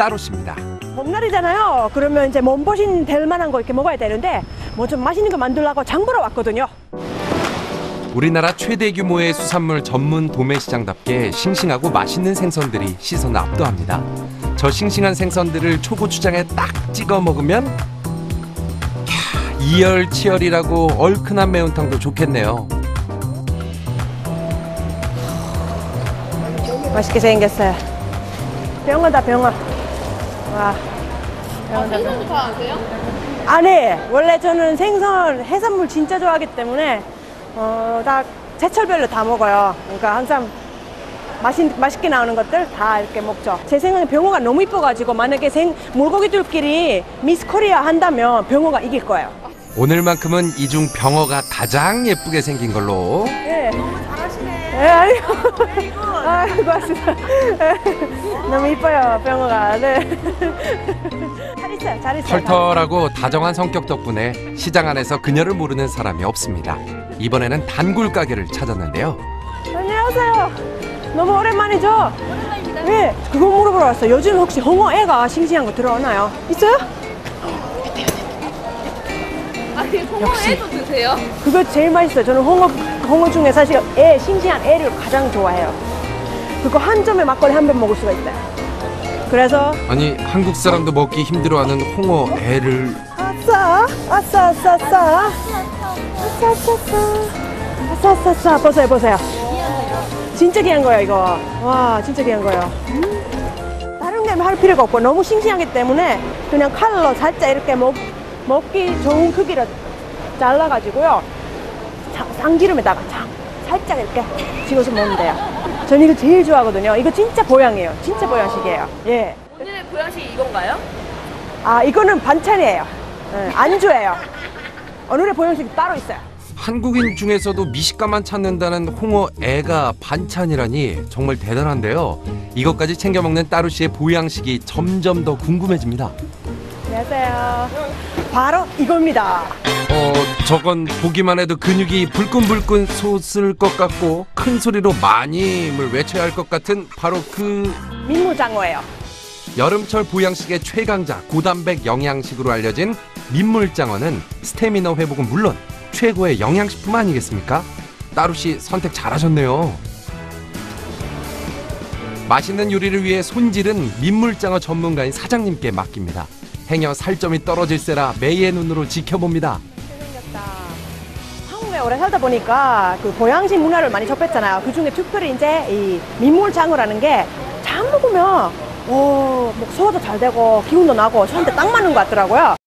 따로 씨입니다. 봄날이잖아요. 그러면 이제 몸보신 될 만한 거 이렇게 먹어야 되는데 뭐 좀 맛있는 거 만들려고 장 보러 왔거든요. 우리나라 최대 규모의 수산물 전문 도매시장답게 싱싱하고 맛있는 생선들이 시선을 압도합니다. 저 싱싱한 생선들을 초고추장에 딱 찍어 먹으면 캬, 이열치열이라고 얼큰한 매운탕도 좋겠네요. 맛있게 생겼어요. 병어다 병어. 와. 병어. 생선도 다 아세요? 아니 원래 저는 생선 해산물 진짜 좋아하기 때문에 어 다 제철별로 다 먹어요. 그러니까 항상 맛있, 맛있게 나오는 것들 다 이렇게 먹죠. 제 생각에 병어가 너무 이뻐가지고 만약에 생 물고기들끼리 미스 코리아 한다면 병어가 이길 거예요. 오늘만큼은 이중 병어가 가장 예쁘게 생긴 걸로 네. 네, 아니요. 아이고, 고맙습니다. 네. 너무 이뻐요, 병어가. 네. 잘 있어요, 잘 있어요. 털털하고 다정한 성격 덕분에 시장 안에서 그녀를 모르는 사람이 없습니다. 이번에는 단골 가게를 찾았는데요. 안녕하세요. 너무 오랜만이죠? 오랜만입니다. 네, 그거 물어보러 왔어요. 요즘 혹시 홍어 애가 싱싱한 거 들어오나요? 있어요? 아니 홍어에도 드세요? 그거 제일 맛있어요. 저는 홍어, 홍어 중에 사실 애, 싱싱한 애를 가장 좋아해요. 그거 한 점에 막걸리 한번 먹을 수가 있어요. 그래서 아니 한국 사람도 먹기 힘들어하는 홍어 애를 아싸, 아싸, 아싸, 아싸. 아싸, 아싸, 아싸. 아싸, 아싸, 아싸. 보세요, 보세요. 진짜 귀한 거예요, 이거. 와, 진짜 귀한 거예요. 음. 다른 게 할 필요가 없고 너무 싱싱하기 때문에 그냥 칼로 살짝 이렇게 먹, 먹기 좋은 크기로 잘라가지고요. 자, 참기름에다가 자, 살짝 이렇게 찍어서 먹으면 돼요. 전 이거 제일 좋아하거든요. 이거 진짜 보양이에요. 진짜 보양식이에요. 예. 오늘의 보양식 이건가요? 아, 이거는 반찬이에요. 예, 안주예요. 오늘의 보양식이 따로 있어요. 한국인 중에서도 미식가만 찾는다는 홍어 애가 반찬이라니 정말 대단한데요. 이것까지 챙겨 먹는 따루 씨의 보양식이 점점 더 궁금해집니다. 안녕하세요. 바로 이겁니다. 어, 저건 보기만 해도 근육이 불끈불끈 솟을 것 같고 큰 소리로 마님을 외쳐야 할 것 같은 바로 그 민물장어예요. 여름철 보양식의 최강자 고단백 영양식으로 알려진 민물장어는 스태미너 회복은 물론 최고의 영양식품 아니겠습니까? 따루씨 선택 잘하셨네요. 맛있는 요리를 위해 손질은 민물장어 전문가인 사장님께 맡깁니다. 행여 살점이 떨어질세라 매의 눈으로 지켜봅니다. 오래 살다 보니까 그 보양식 문화를 많이 접했잖아요. 그 중에 특별히 이제 이 민물장어라는 게 잘 먹으면 오, 뭐 소화도 잘 되고 기운도 나고 저한테 딱 맞는 것 같더라고요.